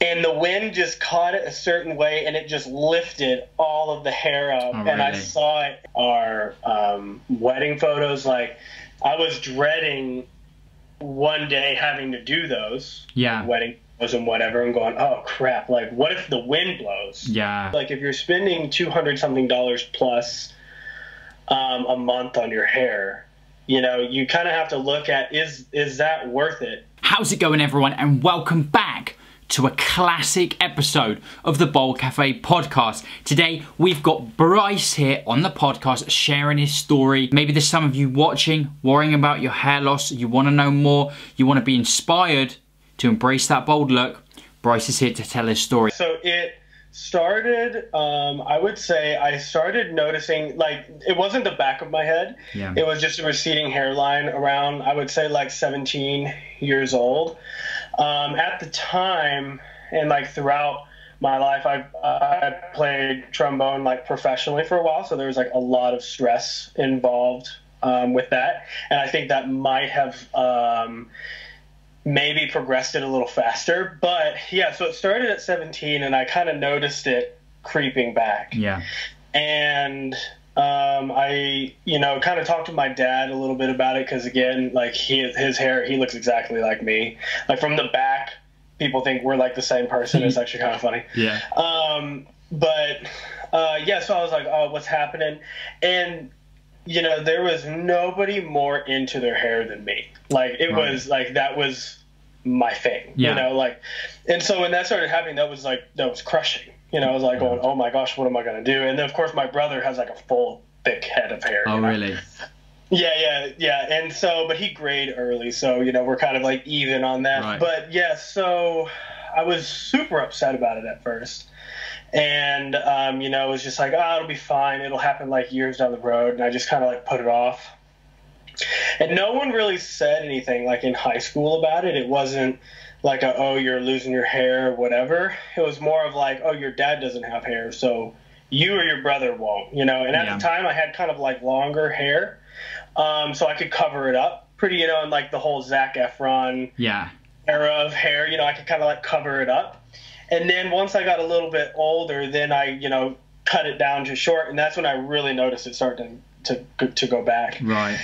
and the wind just caught it a certain way and it just lifted all of the hair up Oh, and i saw it our um, wedding photos like i was dreading one day having to do those Yeah. wedding photos and whatever and going oh crap like what if the wind blows Yeah. like if you're spending 200 something dollars plus um, a month on your hair you know you kind of have to look at is is that worth it How's it going, everyone? And welcome back to a classic episode of the Bald Cafe podcast. Today, we've got Bryce here on the podcast sharing his story. Maybe there's some of you watching, worrying about your hair loss, you want to know more, you want to be inspired to embrace that bold look. Bryce is here to tell his story. So it started, um, I would say I started noticing, like, it wasn't the back of my head. Yeah. It was just a receding hairline around, I would say, like 17 years old. Um, at the time, and like throughout my life, I, I played trombone like professionally for a while. So there was like a lot of stress involved um, with that. And I think that might have. Um, maybe progressed it a little faster. But yeah, so it started at 17, and I kind of noticed it creeping back. Yeah. And um, I, you know, kind of talked to my dad a little bit about it because, again, like he, his hair, he looks exactly like me. Like from the back, people think we're like the same person. It's actually kind of funny. Yeah. Um, but uh, yeah, so I was like, oh, what's happening? And you know, there was nobody more into their hair than me. Like it Right. was like that was my thing. Yeah. You know, like, and so when that started happening, that was like that was crushing. You know, I was like going, oh my gosh, what am I gonna do? And then of course my brother has like a full thick head of hair. Oh, you know? really? Yeah, yeah, yeah. And so, but he grayed early, so you know we're kind of like even on that. Right. But yeah, so I was super upset about it at first, and um, you know it was just like, oh, it'll be fine. It'll happen like years down the road, and I just kind of like put it off. And no one really said anything like in high school about it. It wasn't like a, oh you're losing your hair whatever. It was more of like oh your dad doesn't have hair, so you or your brother won't, you know. And at Yeah. the time I had kind of like longer hair um, so I could cover it up pretty, you know, in like the whole Zac Efron Yeah. era of hair, you know, I could kind of like cover it up. And then once I got a little bit older, then I, you know, cut it down to short, and that's when I really noticed it starting to to go back. Right.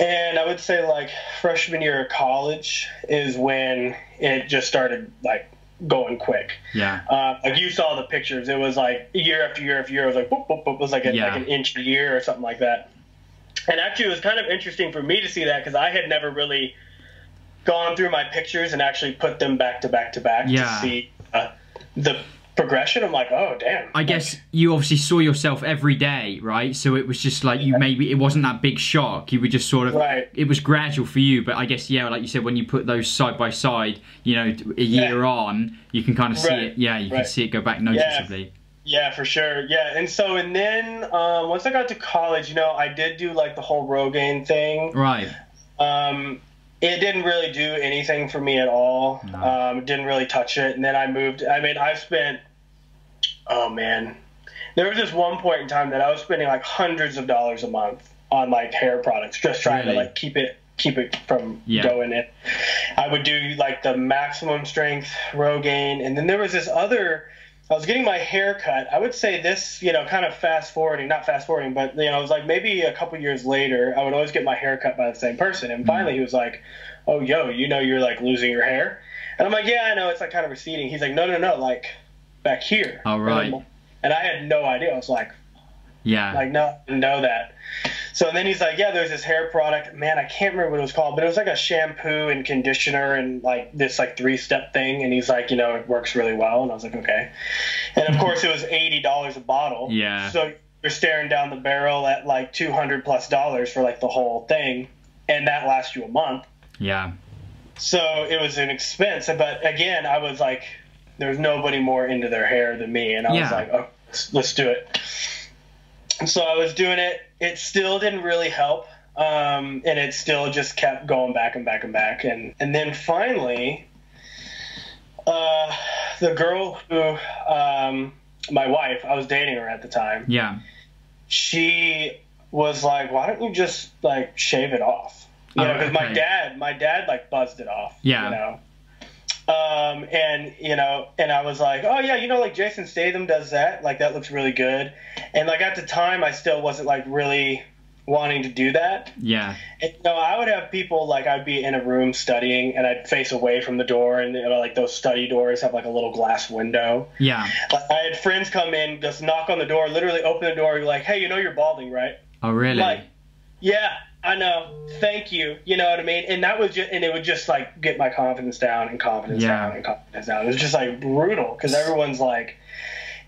And I would say like freshman year of college is when it just started like going quick. Yeah. Uh, like you saw the pictures, it was like year after year after year. It was like boop, boop, boop. It was like, a, Yeah. like an inch a year or something like that. And actually, it was kind of interesting for me to see that because I had never really gone through my pictures and actually put them back to back to back Yeah. to see uh, the progression. I'm like, oh damn. I guess you obviously saw yourself every day, right? So it was just like you maybe it wasn't that big shock. You were just sort of Right. it was gradual for you, but I guess yeah, like you said, when you put those side by side, you know, a year on, you can kind of see Right. it. Yeah, you can see it go back noticeably. Yeah, for sure. Yeah, and so and then um, once I got to college, you know, I did do like the whole Rogaine thing. Right. Um, it didn't really do anything for me at all. No. Um, didn't really touch it. And then I moved. I mean, I've spent. Oh man, there was this one point in time that I was spending like hundreds of dollars a month on like hair products, just trying Really? to like keep it keep it from Yeah. going in. I would do like the maximum strength Rogaine, and then there was this other. I was getting my hair cut. I would say this, you know, kind of fast forwarding, not fast forwarding, but you know, it was like maybe a couple years later. I would always get my hair cut by the same person, and mm. finally he was like, "Oh, yo, you know, you're like losing your hair," and I'm like, "Yeah, I know, it's like kind of receding." He's like, "No, no, no, like back here." Oh, All right. And, I had no idea. I was like, Yeah. like no, I didn't know that. So then he's like, yeah, there's this hair product. Man, I can't remember what it was called, but it was like a shampoo and conditioner and like this like three step thing. And he's like, you know, it works really well. And I was like, okay. And of course, it was eighty dollars a bottle. Yeah. So you're staring down the barrel at like two hundred plus dollars for like the whole thing, and that lasts you a month. yeah. So it was an expense. But again, I was like, there's nobody more into their hair than me. And I was like, oh, let's, let's do it. So I was doing it. It still didn't really help. Um, and it still just kept going back and back and back. And, and then finally, uh, the girl who, um, my wife, I was dating her at the time Yeah. she was like, "Why don't you just like shave it off?" You know, Oh, because my dad, my dad like buzzed it off. Yeah. You know, Um, and you know, and I was like, oh yeah, you know, like Jason Statham does that. Like that looks really good. And like at the time, I still wasn't like really wanting to do that. Yeah. And, you know, I would have people like I'd be in a room studying, and I'd face away from the door, and you know, like those study doors have like a little glass window. Yeah. Like, I had friends come in, just knock on the door, literally open the door, be like, hey, you know, you're balding, right? Oh, really? Like, yeah, I know. Thank you. You know what I mean? And that was just, and it would just like get my confidence down and confidence Yeah. down and confidence down. It was just like brutal because everyone's like,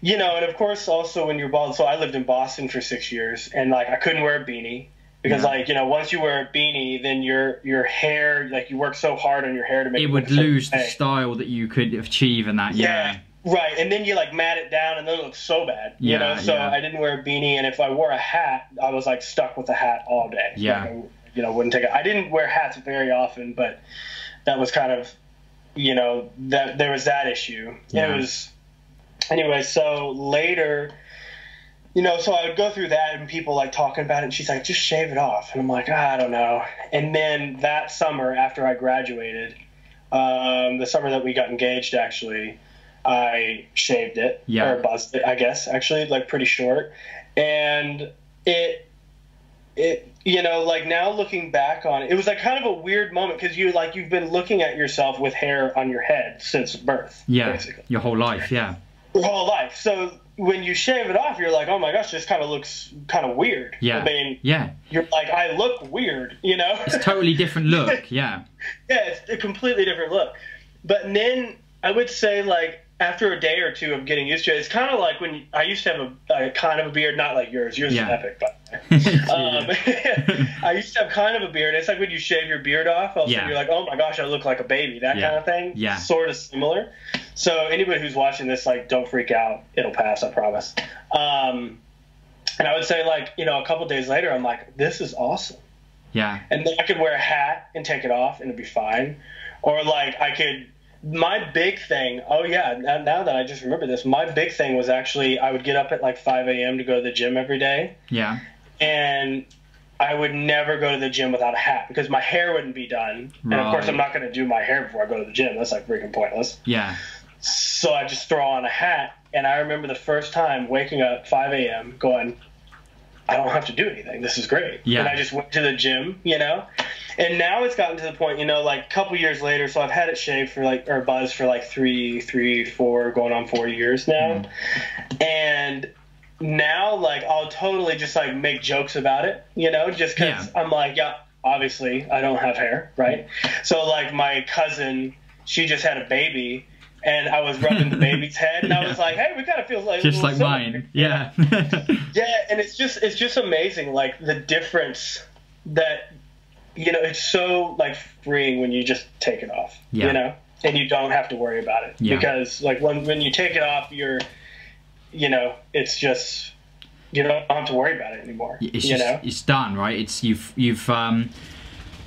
you know, and of course also when you're bald. So I lived in Boston for six years, and like I couldn't wear a beanie because Yeah. like you know once you wear a beanie, then your your hair like you work so hard on your hair to make it it would lose the style that you could achieve in that. Yeah. Right, and then you like mat it down, and then it looks so bad. You Yeah, know, so yeah. I didn't wear a beanie, and if I wore a hat, I was like stuck with a hat all day. Yeah. Like, I, you know, wouldn't take it. I didn't wear hats very often, but that was kind of, you know, that there was that issue. Yeah. It was anyway. So later. You know, so I would go through that and people like talking about it, and she's like, just shave it off. And I'm like, "Ah, I don't know. And then that summer, after I graduated, um, the summer that we got engaged, actually, I shaved it Yeah. or buzzed it, I guess, actually, like pretty short. And it, it, you know, like now looking back on it, it was like kind of a weird moment because you like you've been looking at yourself with hair on your head since birth, Yeah. basically Your whole life. Yeah. your whole life. So when you shave it off, you're like, oh my gosh, this kind of looks kind of weird. Yeah. I mean, Yeah. you're like, I look weird, you know? It's a totally different look. Yeah. yeah, it's a completely different look. But then I would say, like, after a day or two of getting used to it, it's kind of like when I used to have a, a kind of a beard, not like yours. Yours Yeah. is epic, by the way. Um, I used to have kind of a beard. It's like when you shave your beard off, all of a Yeah. you're like, oh my gosh, I look like a baby. That Yeah. kind of thing. Yeah. Sort of similar. So anybody who's watching this, like, don't freak out. It'll pass, I promise. Um, and I would say, like, you know, a couple days later, I'm like, this is awesome yeah. and then I could wear a hat and take it off and it'd be fine. Or like I could. My big thing. Oh yeah. Now, now that I just remember this, my big thing was actually I would get up at like 5 a.m. to go to the gym every day, Yeah. and I would never go to the gym without a hat because my hair wouldn't be done. And of course, I'm not going to do my hair before I go to the gym. That's like freaking pointless. Yeah. So I just throw on a hat, and I remember the first time waking up 5 a.m. going, I don't have to do anything. This is great. Yeah. And I just went to the gym, you know. And now it's gotten to the point, you know, like a couple years later. So I've had it shaved for like or buzzed for like three, three, four, going on four years now. Mm-hmm. And now, like, I'll totally just like make jokes about it, you know, just because Yeah. I'm like, yeah, obviously I don't have hair, right? So like my cousin, she just had a baby. And I was rubbing the baby's head, and I was like, "Hey, we kind of feel like Just like mine. Yeah. Yeah, and it's just it's just amazing, like the difference that you know it's so like freeing when you just take it off, Yeah. you know, and you don't have to worry about it Yeah. because like when when you take it off, you're, you know, it's just you don't have to worry about it anymore, it's you know. it's done, right? It's you've you've um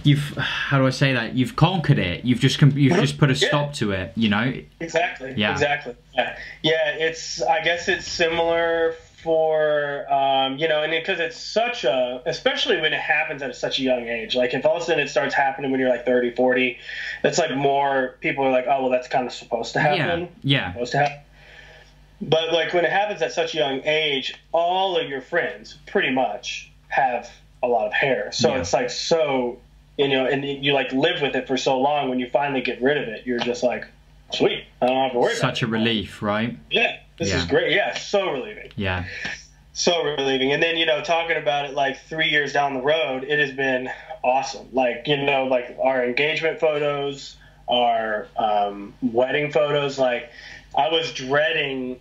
you've how do I say that? You've conquered it. You've just you've just put a Yeah. stop to it. You know. Exactly. Yeah. Exactly. Yeah. Yeah. It's. I guess it's similar for um, you know, and because it's such a, especially when it happens at such a young age. Like if all of a sudden it starts happening when you're like 30, 40, it's like more people are like, oh well, that's kind of supposed to happen. Yeah. Yeah. Supposed to happen. But like when it happens at such a young age, all of your friends pretty much have a lot of hair. So Yeah. it's like so, you know, and you like live with it for so long. When you finally get rid of it, you're just like, sweet, I don't have to worry about Such it. a relief, right? Yeah, this Yeah. is great. Yeah, so relieving. Yeah. So relieving. And then, you know, talking about it like three years down the road, it has been awesome. Like, you know, like our engagement photos, our um, wedding photos. Like, I was dreading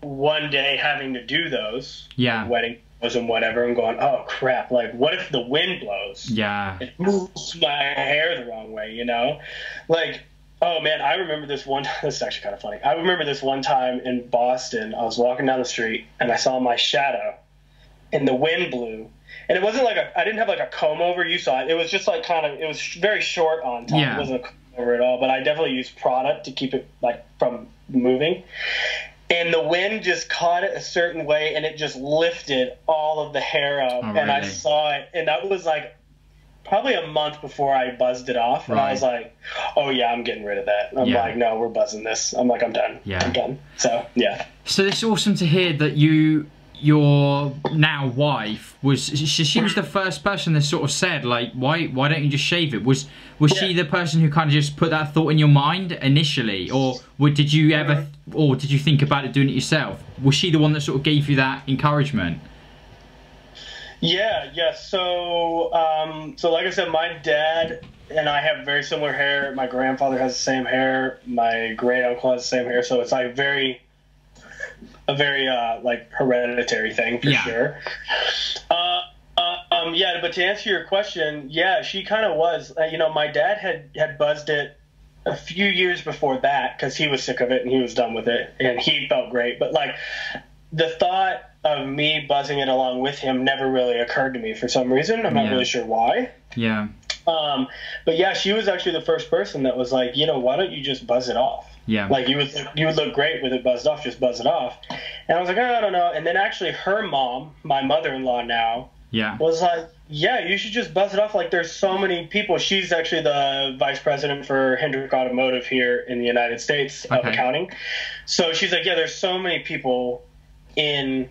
one day having to do those Yeah. wedding and whatever and going, oh crap, like, what if the wind blows? Yeah. it moves my hair the wrong way, you know? Like, oh man, I remember this one this is actually kind of funny. I remember this one time in Boston, I was walking down the street and I saw my shadow and the wind blew. And it wasn't like a I didn't have like a comb over, you saw it. It was just like kind of it was very short on top. Yeah. It wasn't a comb over at all, but I definitely used product to keep it like from moving. And the wind just caught it a certain way and it just lifted all of the hair up Oh, and I saw it and that was like probably a month before I buzzed it off, and I was like, "Oh yeah, I'm getting rid of that." I'm Yeah. like, "No, we're buzzing this." I'm like, "I'm done. Yeah. I'm done." So yeah, So it's awesome to hear that you, your now wife, was she, she was the first person that sort of said like, why why don't you just shave it? Was was she the person who kind of just put that thought in your mind initially, or would, did you ever, or did you think about it doing it yourself? Was she the one that sort of gave you that encouragement? yeah, yeah. So um, so like I said, my dad and I have very similar hair. My grandfather has the same hair. My great uncle has the same hair. So it's like very a very uh, like hereditary thing for Yeah. sure. Uh, uh, um, yeah, but to answer your question, yeah, she kind of was. Uh, you know, my dad had had buzzed it a few years before that because he was sick of it and he was done with it and he felt great. But like the thought of me buzzing it along with him never really occurred to me for some reason. I'm not Yeah. really sure why. Yeah, Um, but yeah, she was actually the first person that was like, you know, why don't you just buzz it off? Yeah, Like you would look, you would look great with it buzzed off. Just buzz it off. And I was like, oh, I don't know. And then actually, her mom, my mother-in-law now, yeah, was like, yeah, you should just buzz it off. Like there's so many people. She's actually the vice president for Hendrick Automotive here in the United States of Okay. accounting. So she's like, yeah, there's so many people in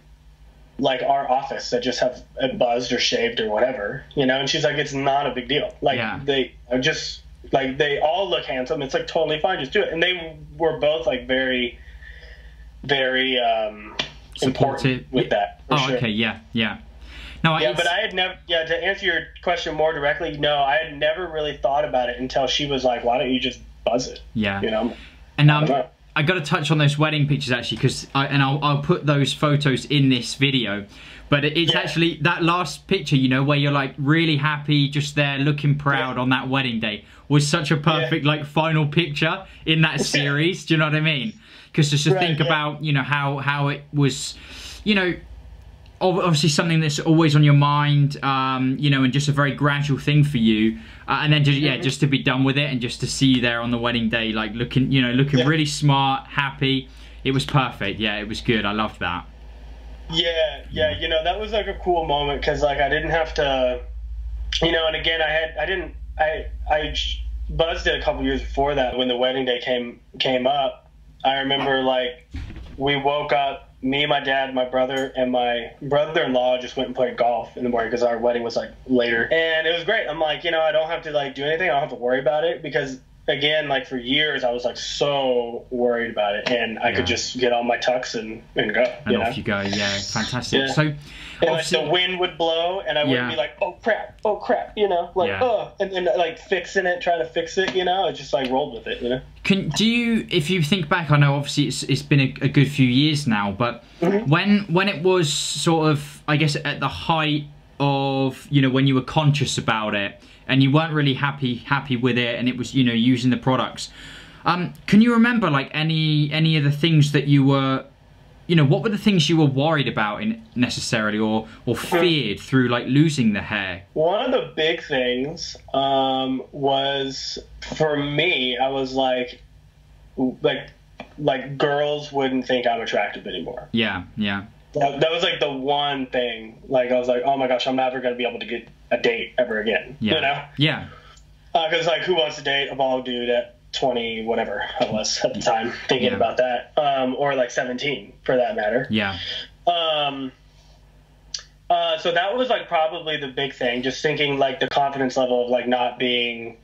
like our office that just have uh, buzzed or shaved or whatever, you know. And she's like, it's not a big deal. Like Yeah. they are just like they all look handsome. It's like totally fine. Just do it. And they were both like very, very um, Supportive. important with that. Oh, sure. okay, yeah, yeah. No, Yeah, but I had never. Yeah, to answer your question more directly, no, I had never really thought about it until she was like, "Why don't you just buzz it?" yeah. You know. And um. I got to touch on those wedding pictures actually, because and I'll, I'll put those photos in this video. But it's Yeah. actually that last picture, you know, where you're like really happy, just there looking proud Yeah. on that wedding day, was such a perfect like final picture in that series. Do you know what I mean? Because just to Right, think yeah. about, you know, how how it was, you know, obviously something that's always on your mind, um, you know, and just a very gradual thing for you. Uh, and then just yeah, Mhm. just to be done with it and just to see you there on the wedding day, like looking, you know, looking Yeah. really smart, happy. It was perfect. Yeah, it was good. I loved that. Yeah, yeah, you know that was like a cool moment because like I didn't have to, you know, and again I had I didn't I I buzzed it a couple years before that when the wedding day came came up. I remember like we woke up, me, my dad, my brother, and my brother-in-law just went and played golf in the morning because our wedding was like later, and it was great. I'm like, you know, I don't have to like do anything. I don't have to worry about it because again, like for years, I was like so worried about it, and I Yeah. could just get on my tux and and go. And you know? off you go. Yeah, fantastic. Yeah. So, and like the wind would blow and I Yeah. be like, oh crap, oh crap, you know, like oh, and then like fixing it, trying to fix it, you know, I just like rolled with it, you know. Can do you, if you think back, I know obviously it's, it's been a, a good few years now, but Mhm. when when it was sort of, I guess, at the height of you know when you were conscious about it and you weren't really happy happy with it, and it was you know using the products. Um, can you remember like any any of the things that you were, you know, what were the things you were worried about in necessarily or or feared through like losing the hair? One of the big things um, was for me, I was like, like, like girls wouldn't think I'm attractive anymore. Yeah, yeah, That, that was like the one thing. Like I was like, oh my gosh, I'm never gonna be able to get a date ever again. yeah, You know. yeah, because like who wants to date a bald dude at 20 whatever i was at the time thinking Yeah. about that um, or like 17 for that matter yeah, um, uh, so that was like probably the big thing just thinking like the confidence level of like not being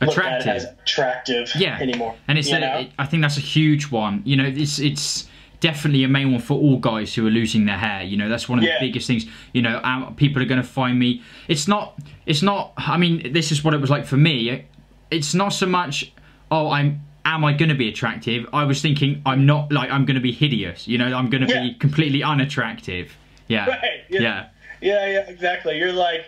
attractive. as attractive yeah anymore and it's you a, know? it- i think that's a huge one you know it's it's definitely a main one for all guys who are losing their hair you know that's one of Yeah. the biggest things you know um, people are going to find me. It's not it's not i mean this is what it was like for me. It's not so much oh i'm am i going to be attractive? I was thinking i'm not like i'm going to be hideous you know i'm going to be completely unattractive. Yeah. Right, yeah. yeah. Yeah yeah exactly. You're like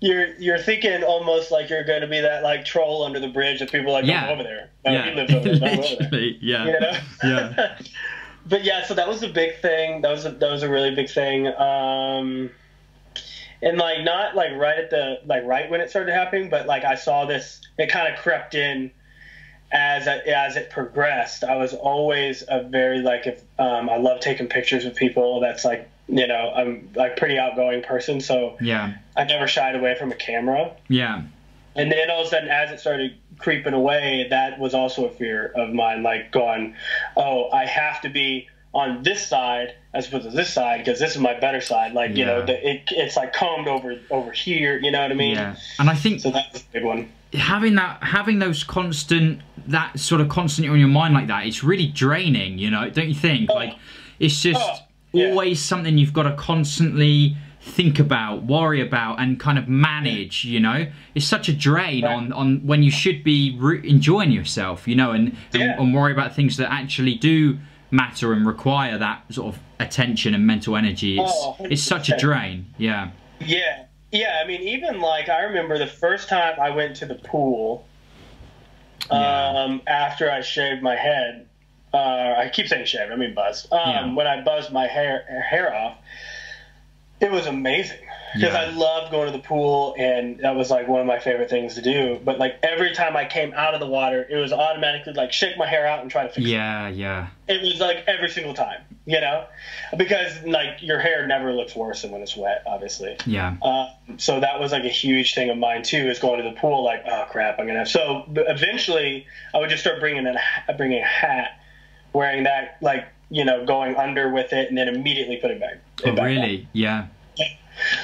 you're you're thinking almost like you're going to be that like troll under the bridge that people are like Yeah. Over there. No, yeah. over there. Don't over there. Yeah. You know? Yeah. but yeah, so that was a big thing. That was a, that was a really big thing. Um, and like not like right at the like right when it started happening, but like I saw this. It kind of crept in as as it progressed. I was always a very like if um, I love taking pictures of people. That's like you know, I'm like pretty outgoing person, so Yeah. I never shied away from a camera. Yeah. And then all of a sudden, as it started creeping away, that was also a fear of mine, like going, oh, I have to be on this side as opposed to this side because this is my better side. Like, you know, the, it, it's like combed over over here. You know what I mean? Yeah. And I think So that was a big one. having that having those constant that sort of constant on your mind like that it's really draining you know don't you think oh. like it's just Oh, yeah. always something you've got to constantly think about worry about and kind of manage you know it's such a drain on on when you should be re- enjoying yourself you know and, and and worry about things that actually do matter and require that sort of attention and mental energy it's Oh, it's such a drain yeah Yeah. Yeah. I mean, even like I remember the first time I went to the pool Yeah. um, after I shaved my head. Uh, I keep saying shaved. I mean buzzed. Um, Yeah. When I buzzed my hair hair off, it was amazing because Yeah. I loved going to the pool, and that was like one of my favorite things to do. But like every time I came out of the water, it was automatically like shake my hair out and try to fix it yeah yeah it was like every single time, you know, because like your hair never looks worse than when it's wet, obviously. yeah Um, so that was like a huge thing of mine too, is going to the pool. Like, oh crap, I'm gonna. Have... So eventually, I would just start bringing a bringing a hat, wearing that like you know going under with it, and then immediately putting back. Oh really yeah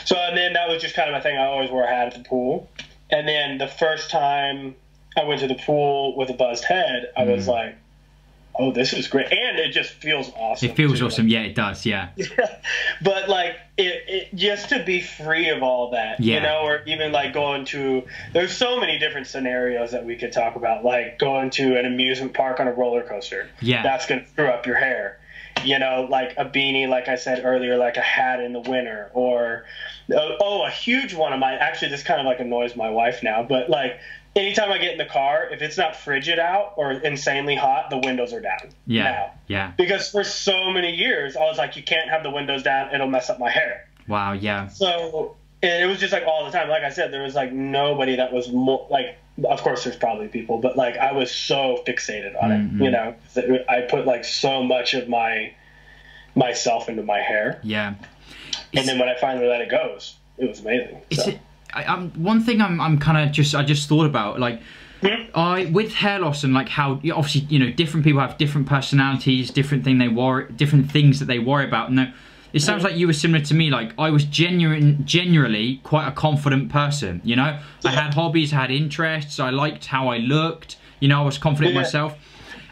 So and then that was just kind of a thing. I always wore a hat at the pool. And then the first time I went to the pool with a buzzed head, I was Mm. like, "Oh, this is great!" And it just feels awesome. it feels too. awesome yeah it does yeah but like it, it just to be free of all that Yeah. you know or even like going to there's so many different scenarios that we could talk about like going to an amusement park on a roller coaster Yeah. that's gonna screw up your hair you know like a beanie like i said earlier like a hat in the winter or oh, oh a huge one of mine actually this kind of like annoys my wife now but like anytime i get in the car if it's not frigid out or insanely hot the windows are down Yeah, now yeah. because for so many years I was like, you can't have the windows down; it'll mess up my hair. Wow, yeah, So and it was just like all the time. Like I said, there was like nobody that was more like. Of course, there's probably people, but like I was so fixated on Mhm. it. You know, I put like so much of my myself into my hair, yeah. and then when I finally let it go, it was, it was amazing. So. it? I, I'm one thing I'm I'm kind of just I just thought about like. Hmm? I with hair loss and like how obviously you know different people have different personalities, different thing they worry, different things that they worry about. No, it sounds like you were similar to me. Like I was genuine, generally quite a confident person. You know, I had hobbies, I had interests, I liked how I looked. You know, I was confident in Yeah. myself,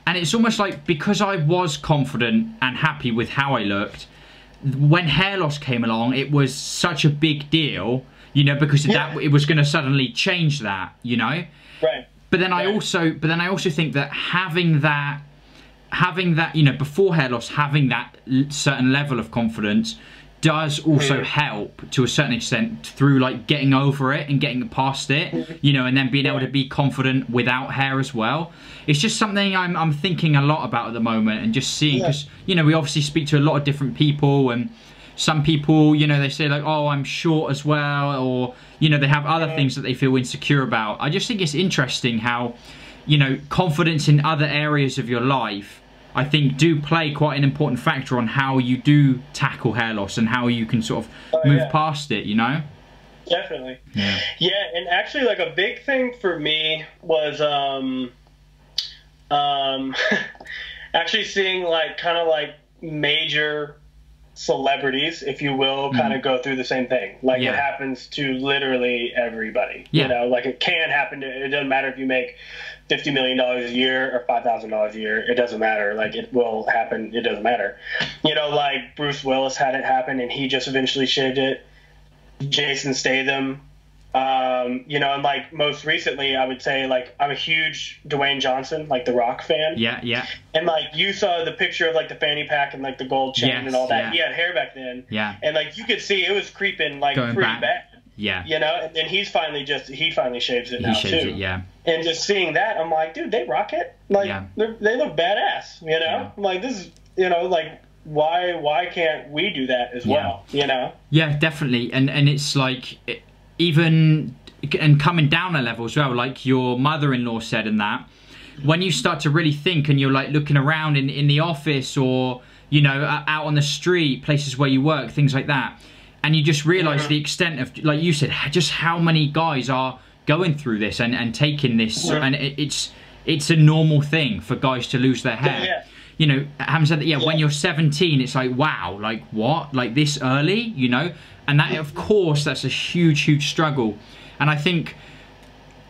and it's almost like because I was confident and happy with how I looked, when hair loss came along, it was such a big deal, you know, because Yeah. that it was going to suddenly change that, you know. right. But then I also, but then I also think that having that, having that, you know, before hair loss, having that l- certain level of confidence does also Mm. help to a certain extent through like getting over it and getting past it, you know, and then being able to be confident without hair as well. It's just something I'm, I'm thinking a lot about at the moment and just seeing, Yeah. because, you know, we obviously speak to a lot of different people and some people, you know, they say like, oh, I'm short as well, or, you know, they have other things that they feel insecure about. I just think it's interesting how, you know, confidence in other areas of your life, I think, do play quite an important factor on how you do tackle hair loss and how you can sort of Oh, move yeah. past it, you know? Definitely. Yeah. Yeah, and actually, like a big thing for me was um, um, actually seeing like kind of like major celebrities, if you will, kind of go through the same thing. Like. Yeah. it happens to literally everybody. Yeah. You know, like it can happen to. It doesn't matter if you make fifty million dollars a year or five thousand dollars a year. It doesn't matter. Like it will happen. It doesn't matter. You know, like Bruce Willis had it happen, and he just eventually shaved it. Jason Statham. Um, you know, and like most recently, I would say like I'm a huge Dwayne Johnson, like the Rock fan, Yeah, yeah, and like you saw the picture of like the fanny pack and like the gold chain Yes, and all that. yeah. He had hair back then, yeah, and like you could see it was creeping like Going pretty back. bad, yeah. you know. And then he's finally just he finally shaves it He now shaves too. it, yeah. And just seeing that, I'm like, dude, they rock it. Like Yeah. they're look badass, you know. Yeah. Like this is you know like why why can't we do that as Yeah. well, you know? Yeah, definitely, and and it's like it- even and coming down a level as well. Like your mother-in-law said, and that when you start to really think, and you're like looking around in in the office or you know, out on the street, places where you work, things like that. And you just realize Yeah. the extent of, like you said, just how many guys are going through this and, and taking this. Yeah. And it, it's it's a normal thing for guys to lose their hair. yeah. You know, having said that, yeah, when you're 17, it's like, wow, like what? Like this early, you know? And that, of course, that's a huge, huge struggle. And I think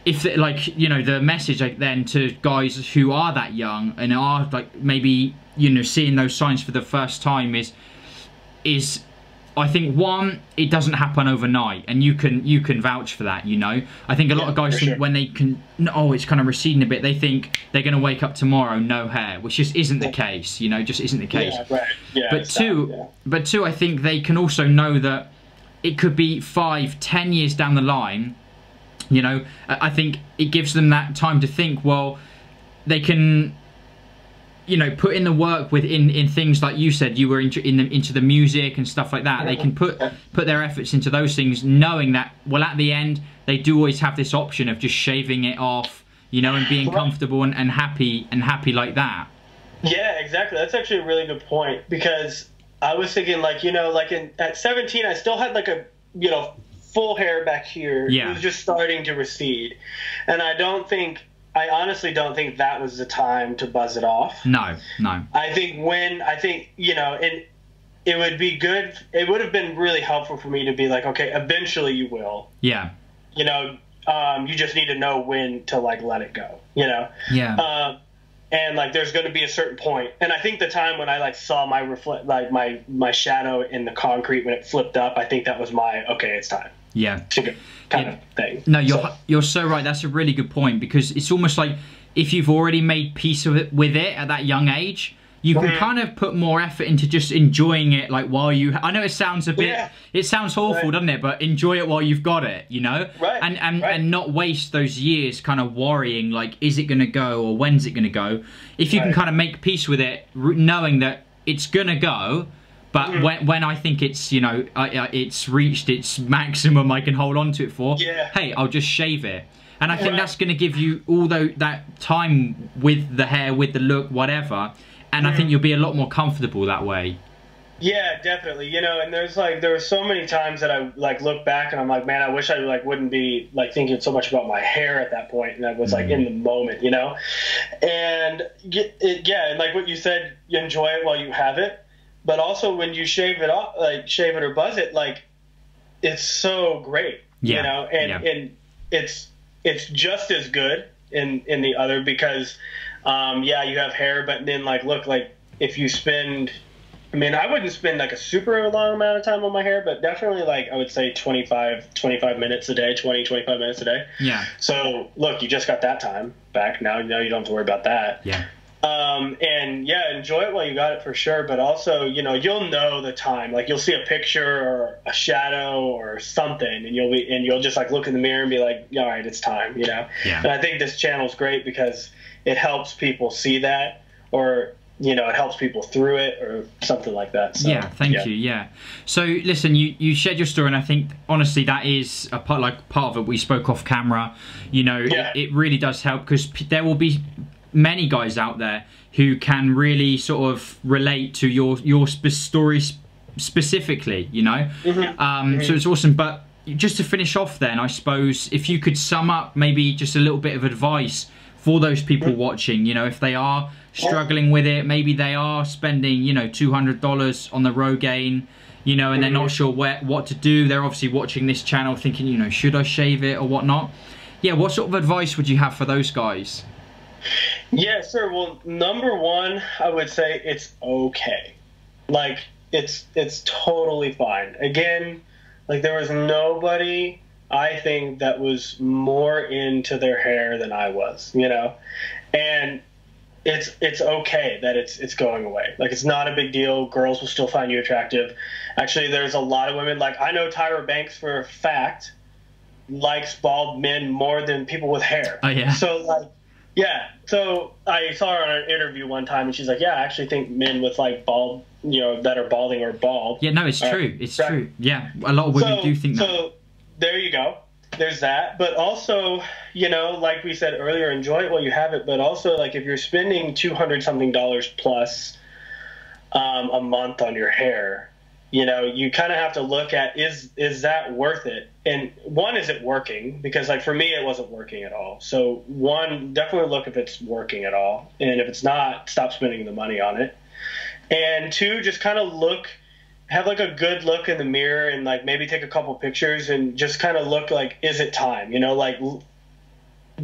if like you know the message like then to guys who are that young and are like maybe you know seeing those signs for the first time is is I think one it doesn't happen overnight and you can you can vouch for that you know I think a lot Yeah, of guys think sure. when they can oh it's kind of receding a bit they think they're going to wake up tomorrow no hair which just isn't the case you know just isn't the case Yeah, right. Yeah, but two, that, but two, I think they can also know that it could be five, ten years down the line. You know, I think it gives them that time to think. Well, they can, you know, put in the work within in things like you said. You were into in the, into the music and stuff like that. They can put put their efforts into those things, knowing that well, at the end, they do always have this option of just shaving it off. You know, and being comfortable and, and happy and happy like that. Yeah, exactly. That's actually a really good point because I was thinking like you know like in at 17 I still had like a you know full hair back here. Yeah. It was just starting to recede, and I don't think I honestly don't think that was the time to buzz it off. No, no. I think when I think you know it it would be good. It would have been really helpful for me to be like okay, eventually you will. Yeah, You know, um, you just need to know when to like let it go. You know. yeah. Um, and like there's going to be a certain point and i think the time when i like saw my reflect like my my shadow in the concrete when it flipped up i think that was my okay it's time yeah. kind Yeah. of thing No, you're So- you're so right. That's a really good point because it's almost like if you've already made peace with it, with it at that young age, you can Mhm. kind of put more effort into just enjoying it. Like while you, I know it sounds a bit, Yeah. it sounds awful, Right. doesn't it? But enjoy it while you've got it. You know, Right, And and right. and not waste those years kind of worrying like, is it going to go or when's it going to go? If you can kind of make peace with it, knowing that it's going to go. But Mhm. when, when I think it's you know it's reached its maximum I can hold on to it for, Yeah. hey, I'll just shave it. And I think Right. that's going to give you all tho- that time with the hair, with the look, whatever. And I think you'll be a lot more comfortable that way. yeah definitely you know and there's like there were so many times that i like look back and i'm like man i wish i like wouldn't be like thinking so much about my hair at that point and i was like in the moment you know and it, yeah and like what you said you enjoy it while you have it but also when you shave it off like shave it or buzz it like it's so great Yeah, you know and yeah. and it's it's just as good in in the other because um yeah you have hair but then like look like if you spend I mean, I wouldn't spend like a super long amount of time on my hair, but definitely like I would say 25, 25 minutes a day, 20, 25 minutes a day. Yeah, So look, you just got that time back. Now, now you don't have to worry about that. yeah, Um, and yeah, enjoy it while you got it for sure. But also, you know, you'll know the time. Like you'll see a picture or a shadow or something, and you'll be and you'll just like look in the mirror and be like, all right, it's time. You know. Yeah. And I think this channel is great because it helps people see that, or you know, it helps people through it, or something like that. So, yeah. Thank you. Yeah. So listen, you you shared your story, and I think honestly that is a part like part of it. We spoke off camera. You know, Yeah. it, it really does help because p- there will be many guys out there who can really sort of relate to your your spe- story sp- specifically. You know. Mhm. Um, So it's awesome. But just to finish off, then I suppose if you could sum up maybe just a little bit of advice for those people watching, you know, if they are struggling with it, maybe they are spending, you know, two hundred dollars on the Rogaine, you know, and they're not sure where what to do. They're obviously watching this channel, thinking, you know, should I shave it or whatnot? Yeah, what sort of advice would you have for those guys? Yeah, sure. Well, number one, I would say it's okay. Like it's it's totally fine. Again, like there was nobody I think that was more into their hair than I was, you know. And it's it's okay that it's it's going away. Like it's not a big deal. Girls will still find you attractive. Actually, there's a lot of women like I know Tyra Banks for a fact likes bald men more than people with hair. Oh, yeah? So like yeah. So I saw her on an interview one time, and she's like, "Yeah, I actually think men with like bald, you know, that are balding or bald." Yeah, no, it's Uh, true. It's right. true. Yeah, a lot of women so, do think that. So there you go. There's that. But also, you know, like we said earlier, enjoy it while you have it. But also, like if you're spending two hundred something dollars plus, um, a month on your hair you know you kind of have to look at is is that worth it? And one is it working? Because like for me it wasn't working at all. So one definitely look if it's working at all. And if it's not stop spending the money on it. And two just kind of look have like a good look in the mirror and like maybe take a couple pictures and just kind of look like is it time? You know like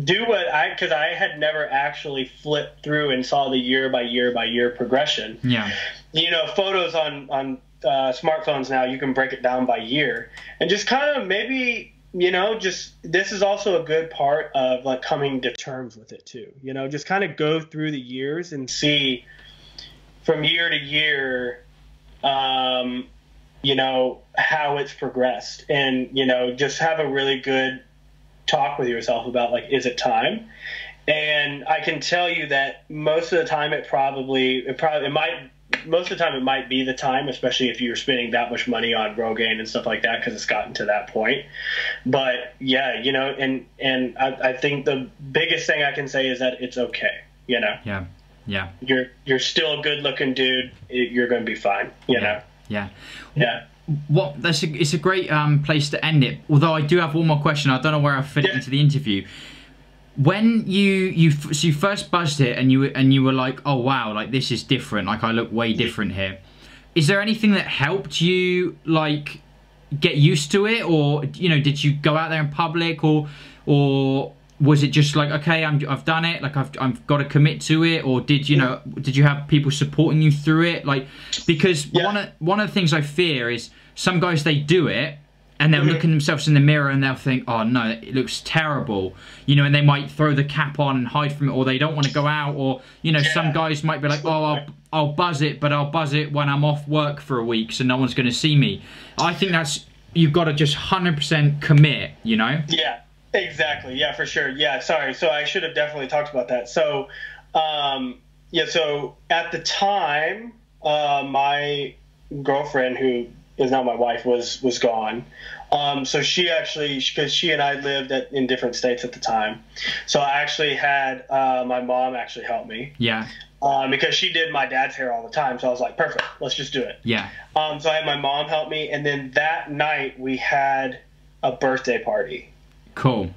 do what i because i had never actually flipped through and saw the year by year by year progression. Yeah. You know photos on on uh, smartphones now you can break it down by year. And just kind of maybe you know just this is also a good part of like coming to terms with it too. You know just kind of go through the years and see from year to year um, you know how it's progressed. And you know just have a really good talk with yourself about like is it time? And i can tell you that most of the time it probably it probably it might most of the time it might be the time, especially if you're spending that much money on Rogaine and stuff like that, because it's gotten to that point. But yeah, you know, and and I, I think the biggest thing I can say is that it's okay. You know. Yeah. Yeah. You're you're still a good looking dude. You're going to be fine. You yeah. know. Yeah. Yeah. What that's a, it's a great um, place to end it. Although I do have one more question. I don't know where I fit yeah. into the interview when you you so you first buzzed it and you and you were like oh wow like this is different. Like i look way different here. Is there anything that helped you like get used to it? Or you know did you go out there in public? Or or was it just like okay I'm, i've done it. Like I've, I've got to commit to it. Or did you know did you have people supporting you through it? Like because yeah. one of one of the things i fear is some guys they do it and they'll look at themselves in the mirror and they'll think, oh no, it looks terrible. You know, and they might throw the cap on and hide from it, or they don't want to go out, or, you know, yeah. some guys might be like, oh, I'll, I'll buzz it, but I'll buzz it when I'm off work for a week so no one's going to see me. I think that's, you've got to just 100% commit, you know? Yeah, exactly. Yeah, for sure. Yeah, sorry. So I should have definitely talked about that. So, um, yeah, so at the time, uh, my girlfriend who is now my wife was was gone. Um, so she actually because she and I lived at, in different states at the time, so I actually had uh, my mom actually help me. Yeah. Um, because she did my dad's hair all the time, so I was like, perfect, let's just do it. Yeah. Um, so I had my mom help me, and then that night we had a birthday party. Cool.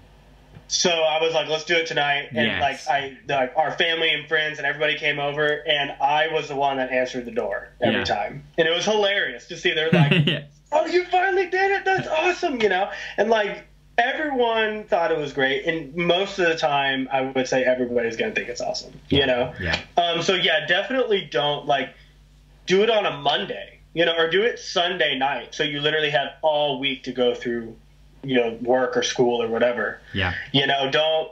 So I was like, let's do it tonight. And yes. like I, like our family and friends and everybody came over, and I was the one that answered the door every yeah. time, and it was hilarious to see. They're like, yeah. "Oh, you finally did it! That's awesome!" You know, and like everyone thought it was great, and most of the time, I would say everybody's gonna think it's awesome. Yeah. You know. Yeah. Um. So yeah, definitely don't like do it on a Monday, you know, or do it Sunday night, so you literally have all week to go through you know work or school or whatever. Yeah. You know, don't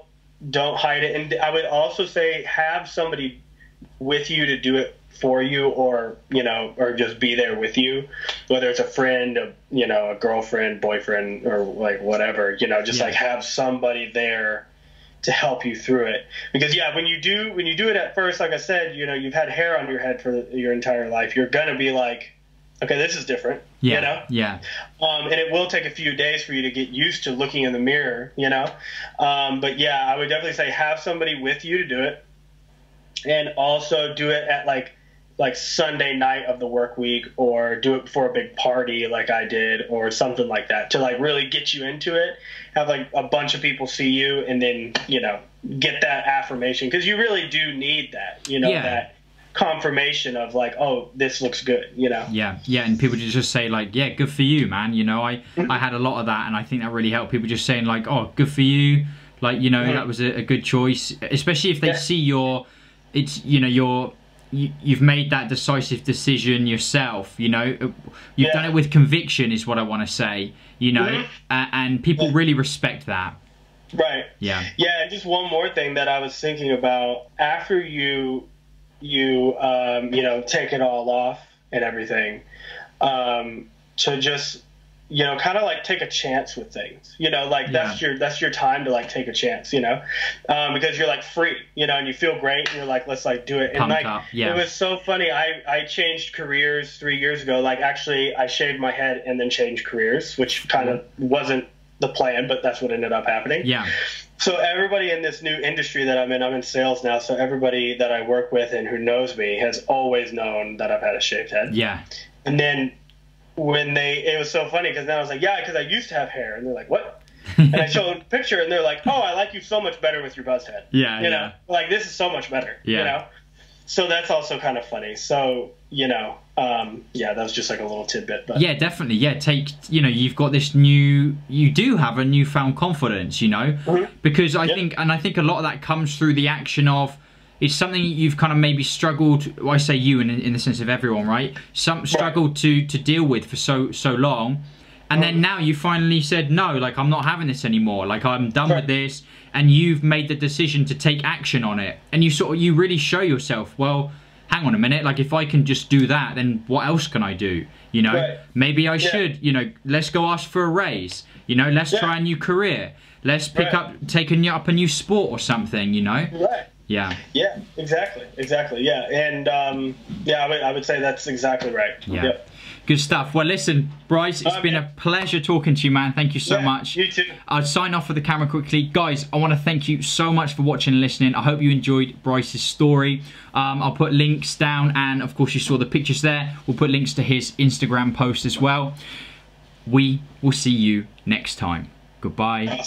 don't hide it. And I would also say have somebody with you to do it for you or you know or just be there with you whether it's a friend a you know a girlfriend boyfriend or like whatever you know just yeah. like have somebody there to help you through it because yeah when you do when you do it at first like i said you know you've had hair on your head for your entire life you're gonna be like okay, this is different. Yeah. You know? Yeah. Um, and it will take a few days for you to get used to looking in the mirror, you know? Um, but yeah, I would definitely say have somebody with you to do it. And also do it at like like Sunday night of the work week or do it before a big party like I did or something like that to like really get you into it. Have like a bunch of people see you and then, you know, get that affirmation because you really do need that, you know, yeah. that confirmation of like, oh, this looks good, you know? Yeah, yeah, and people just say like, yeah, good for you, man. You know, I Mm-hmm. I had a lot of that, and I think that really helped. People just saying like, oh, good for you, like you know, that was a, a good choice, especially if they Yeah. see your, it's you know your. You, you've made that decisive decision yourself. You know, you've Yeah. done it with conviction, is what I want to say. You know, Mhm. uh, and people really respect that. Right. Yeah. Yeah, and just one more thing that I was thinking about after you you um, you know take it all off and everything, um, to just you know kind of like take a chance with things. You know, like that's your that's your time to like take a chance. You know, um, because you're like free. You know, and you feel great, and you're like let's like do it. And like up, yeah. it was so funny. I I changed careers three years ago. Like actually, I shaved my head and then changed careers, which kind of wasn't the plan, but that's what ended up happening. Yeah. So everybody in this new industry that I'm in, I'm in sales now. So everybody that I work with and who knows me has always known that I've had a shaved head. Yeah. And then when they, it was so funny because then I was like, yeah, because I used to have hair, and they're like, what? and I showed a picture, and they're like, oh, I like you so much better with your buzz head. Yeah, You yeah. know, like this is so much better. Yeah. You know. So that's also kind of funny. So you know, um, yeah, that was just like a little tidbit, but Yeah, definitely. Yeah, take you know, you've got this new you do have a newfound confidence, you know? Mhm. Because I Yep. think and I think a lot of that comes through the action of it's something you've kind of maybe struggled well, I say you in in the sense of everyone, right? Some struggled to to deal with for so so long. And then now you finally said no, like I'm not having this anymore. Like I'm done with this and you've made the decision to take action on it. And you sort of you really show yourself, well, hang on a minute, like if I can just do that, then what else can I do? You know? Right. Maybe I should, you know, let's go ask for a raise. You know, let's Yeah. try a new career. Let's pick Right. up, take a new, up a new sport or something. You know? right. Yeah, Yeah, exactly, exactly. Yeah, and um, yeah, I would, I would say that's exactly right. yeah. Yep. Good stuff. Well, listen, Bryce, it's Um, been yeah. a pleasure talking to you, man. Thank you so Yeah, much. You too. I'll sign off with the camera quickly. Guys, I want to thank you so much for watching and listening. I hope you enjoyed Bryce's story. Um, I'll put links down, and of course, you saw the pictures there. We'll put links to his Instagram post as well. We will see you next time. Goodbye.